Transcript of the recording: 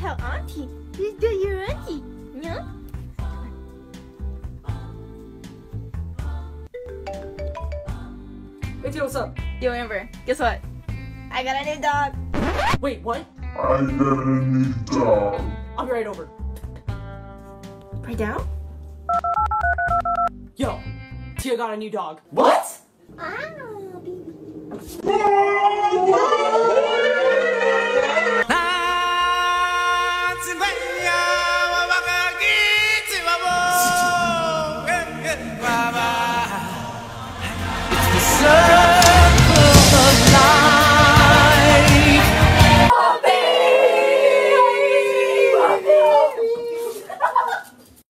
tell Auntie. please do your auntie? No? Hey, Tio, what's up? Yo, Amber, guess what? I got a new dog. Wait, what? I got a new dog. I'll be right over. Right now? Yo, Tia got a new dog. What? Ah, baby.